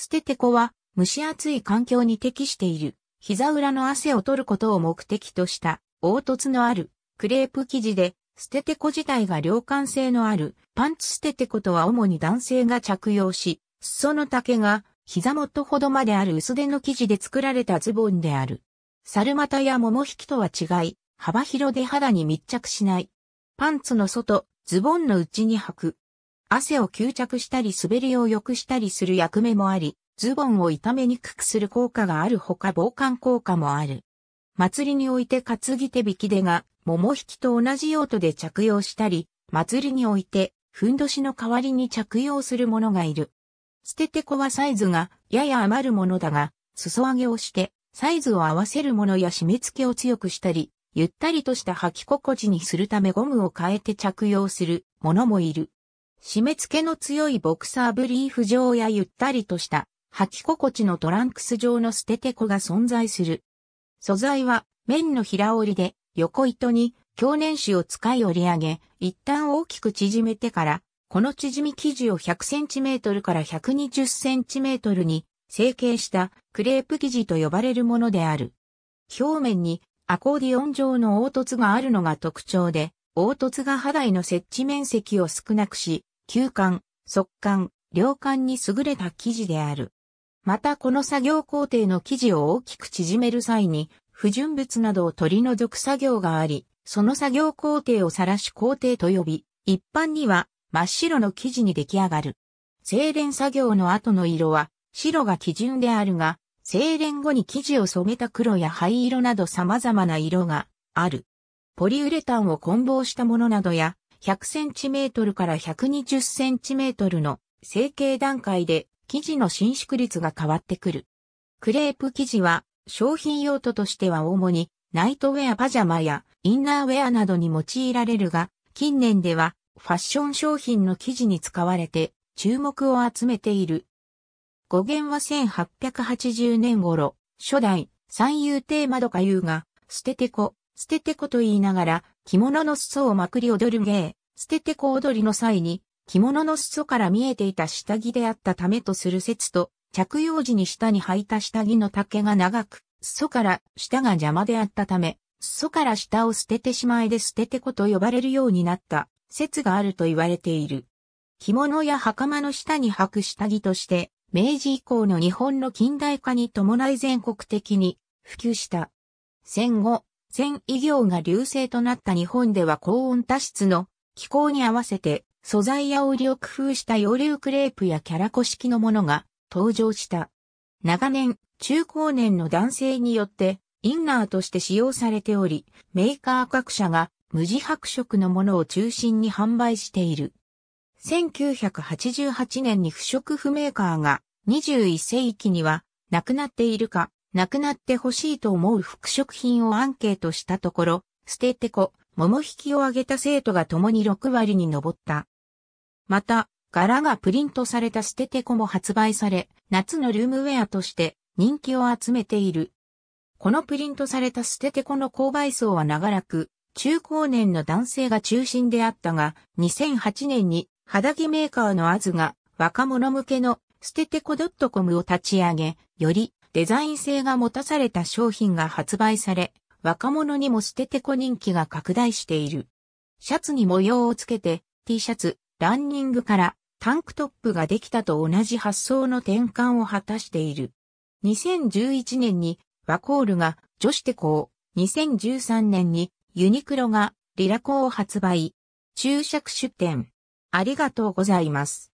捨ててこは蒸し暑い環境に適している。膝裏の汗を取ることを目的とした。凹凸のある。クレープ生地で。捨ててこ自体が涼感性のある。パンツ捨ててことは主に男性が着用し、裾の丈が。膝元ほどまである。薄手の生地で作られたズボンである。猿股や桃引きとは違い、幅広で肌に密着しない。パンツの外、ズボンの内に履く。汗を吸着したり滑りを良くしたりする役目もあり、ズボンを傷めにくくする効果があるほか防寒効果もある。祭りにおいて担ぎ手引き手が桃引きと同じ用途で着用したり、祭りにおいてふんどしの代わりに着用する者がいる。捨ててこはサイズがやや余るものだが、裾上げをしてサイズを合わせるものや締め付けを強くしたり、ゆったりとした履き心地にするためゴムを変えて着用するものもいる。締め付けの強いボクサーブリーフ状やゆったりとした履き心地のトランクス状の捨ててこが存在する。素材は面の平折りで横糸に強粘紙を使い折り上げ、一旦大きく縮めてからこの縮み生地を 100cm から 120cm に成形したクレープ生地と呼ばれるものである。表面にアコーディオン状の凹凸があるのが特徴で、凹凸が肌への接地面積を少なくし、吸感、速感、涼感に優れた生地である。またこの作業工程の生地を大きく縮める際に、不純物などを取り除く作業があり、その作業工程を晒し工程と呼び、一般には真っ白の生地に出来上がる。精錬作業の後の色は白が基準であるが、精錬後に生地を染めた黒や灰色など様々な色がある。ポリウレタンを混紡したものなどや、100cm から 120cm の成形段階で生地の伸縮率が変わってくる。クレープ生地は商品用途としては主にナイトウェアパジャマやインナーウェアなどに用いられるが、近年ではファッション商品の生地に使われて注目を集めている。語源は1880年頃、初代三遊亭窓か優が、捨ててこ、捨ててこと言いながら、着物の裾をまくり踊る芸、捨ててこ踊りの際に、着物の裾から見えていた下着であったためとする説と、着用時に下に履いた下着の丈が長く、裾から下が邪魔であったため、裾から下を捨ててしまいで捨ててこと呼ばれるようになった説があると言われている。着物や袴の下に履く下着として、明治以降の日本の近代化に伴い全国的に普及した。戦後、戦医業が流星となった日本では高温多湿の気候に合わせて素材や織りを工夫した洋流クレープやキャラコ式のものが登場した。長年、中高年の男性によってインナーとして使用されており、メーカー各社が無地白色のものを中心に販売している。1988年に不織布メーカーが21世紀にはなくなっているか、なくなってほしいと思う服飾品をアンケートしたところ、捨ててこ、桃引きを挙げた生徒が共に6割に上った。また、柄がプリントされた捨ててこも発売され、夏のルームウェアとして人気を集めている。このプリントされた捨ててこの購買層は長らく中高年の男性が中心であったが、2008年に肌着メーカーのアズが若者向けの捨ててこ .com を立ち上げ、よりデザイン性が持たされた商品が発売され、若者にも捨ててこ人気が拡大している。シャツに模様をつけて T シャツ、ランニングからタンクトップができたと同じ発想の転換を果たしている。2011年にワコールが女子テコを、2013年にユニクロがリラコを発売。注釈出展。ありがとうございます。